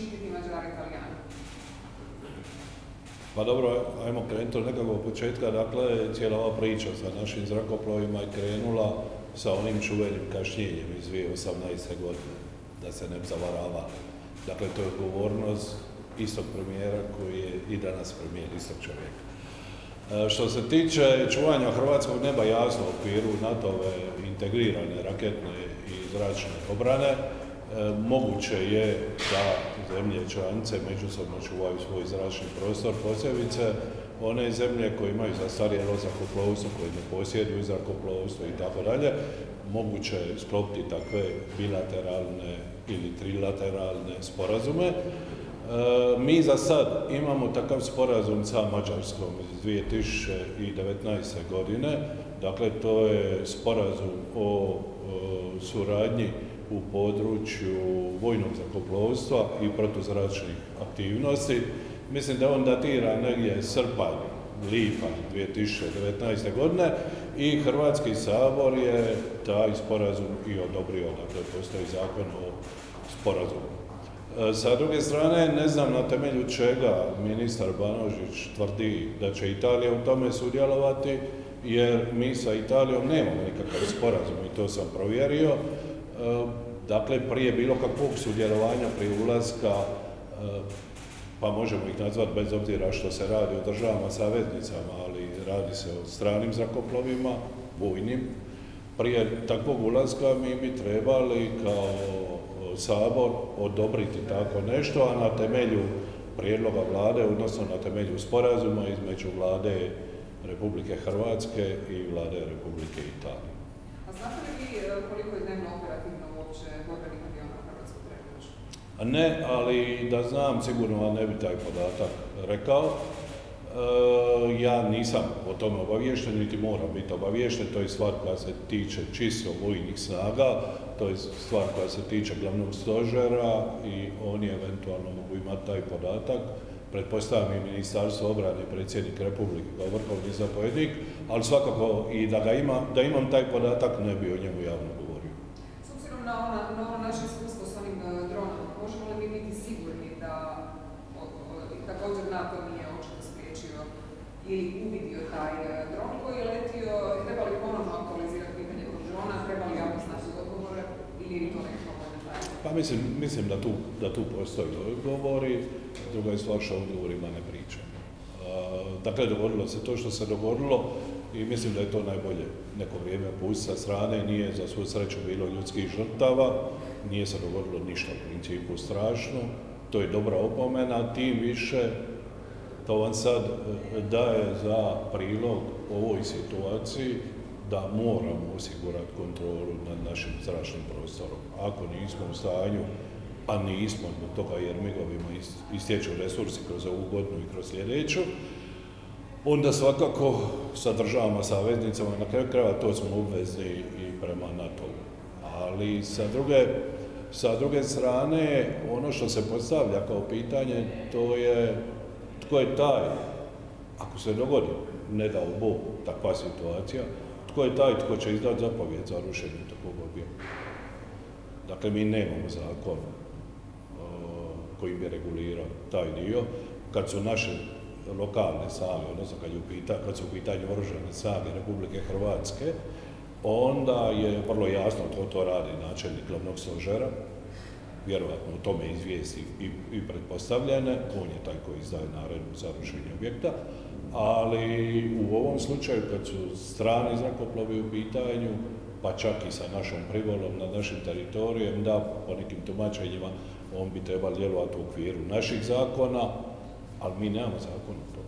štititi Italijani? Pa dobro, ajmo krenuti od nekakvog početka. Dakle, cijela ova priča sa našim zrakoplovima je krenula sa onim čuvenim kašnjenjem iz 2018. godine, da se ne bi zavaravali. Dakle, to je odgovornost istog premijera koji je i danas premijer, istog čovjeka. E, što se tiče čuvanja hrvatskog neba, jasno u okviru NATO-ove integrirane raketne i zračne obrane, moguće je da zemlje članice međusobno čuvaju svoj zračni prostor, posebice one zemlje koje imaju zastarjelo zrakoplovstvo, koje ne posjeduju zrakoplovstvo i tako dalje, moguće je sklopiti takve bilateralne ili trilateralne sporazume. E, mi za sad imamo takav sporazum sa Mađarskom iz 2019. godine, dakle to je sporazum o, suradnji u području vojnog zrakoplovstva i protuzračnih aktivnosti. Mislim da on datira negdje srpanj, lipanj 2019. godine i Hrvatski sabor je taj sporazum i odobrio, dakle postoji zakon o sporazumu. E, sa druge strane, ne znam na temelju čega ministar Banožić tvrdi da će Italija u tome sudjelovati, jer mi sa Italijom nemamo nikakav sporazum i to sam provjerio. Dakle, prije bilo kakvog sudjelovanja prije ulaska, pa možemo ih nazvati bez obzira što se radi o državama saveznicama, ali radi se o stranim zrakoplovima, vojnim. Prije takvog ulaska mi bi trebali kao Sabor odobriti tako nešto, a na temelju prijedloga vlade, odnosno na temelju sporazuma između vlade Republike Hrvatske i vlade Republike Italije. A znate li vi e, koliko je dnevno operativno uopće borbenih aviona Hrvatskog Ne, ali da znam, sigurno vam ne bi taj podatak rekao. E, ja nisam o tome obaviješten, niti moram biti obaviješten, to je stvar koja se tiče čisto vojnih snaga, to je stvar koja se tiče glavnog stožera i oni eventualno mogu imati taj podatak. Pretpostavljam i Ministarstvo obrane, predsjednik Republike kao vrhovni zapovjednik, ali svakako i da ga ima, da imam taj podatak ne bi o njemu javno govorio. S obzirom na, ona, na naše iskustvo s onim e, dronom, možemo li mi biti sigurni da također NATO nije očito spriječio ili uvidio taj e, dron koji je letio, treba li ponovno aktualizirati pitanje drona, treba li javnost naći odgovore ili to nekako pa mislim, mislim da, tu, da tu postoji odgovori, druga je stvar što odgovorima ne pričam. Dakle, dogodilo se to što se dogodilo i mislim da je to najbolje. Neko vrijeme pustiti sa strane, nije za svu sreću bilo ljudskih žrtava, nije se dogodilo ništa u principu strašno, to je dobra opomena, tim više to vam sad e, daje za prilog ovoj situaciji da moramo osigurati kontrolu nad našim zračnim prostorom. Ako nismo u stanju, a nismo zbog toga jer migovima istječu resursi kroz ovu godinu i kroz sljedeću, onda svakako sa državama, saveznicama, na kraju krajeva to smo obvezni i prema nato Ali sa druge, sa druge strane, ono što se postavlja kao pitanje, to je tko je taj, ako se dogodi, ne dao Bog, takva situacija, tko je taj tko će izdati zapovjed za rušenje takvog objekta. Dakle, mi nemamo zakon koji bi regulirao taj dio. Kad su naše lokalne snage, odnosno kad, je kad su u pitanju oružane snage Republike Hrvatske, onda je vrlo jasno to to radi načelnik glavnog stožera, vjerojatno u tome izvijesti i, i pretpostavljene, on je taj koji izdaje naredbu za rušenje objekta, ali u ovom slučaju kad su strani zrakoplovi u pitanju, pa čak i sa našom privolom nad našim teritorijem, da po nekim tumačenjima on bi trebao djelovati u okviru naših zakona, ali mi nemamo zakon u tome.